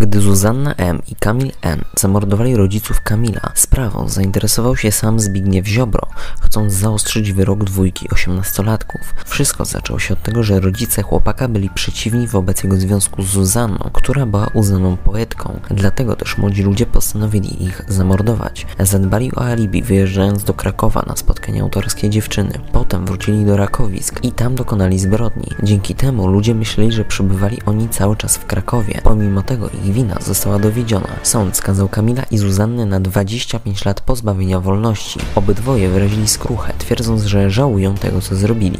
Gdy Zuzanna M. i Kamil N. zamordowali rodziców Kamila, sprawą zainteresował się sam Zbigniew Ziobro, chcąc zaostrzyć wyrok dwójki osiemnastolatków. Wszystko zaczęło się od tego, że rodzice chłopaka byli przeciwni wobec jego związku z Zuzanną, która była uznaną poetką. Dlatego też młodzi ludzie postanowili ich zamordować. Zadbali o alibi, wyjeżdżając do Krakowa na spotkanie autorskie dziewczyny. Potem wrócili do Rakowisk i tam dokonali zbrodni. Dzięki temu ludzie myśleli, że przebywali oni cały czas w Krakowie. Pomimo tego ich wina została dowiedziona. Sąd skazał Kamila i Zuzannę na 25 lat pozbawienia wolności. Obydwoje wyrazili skruchę, twierdząc, że żałują tego, co zrobili.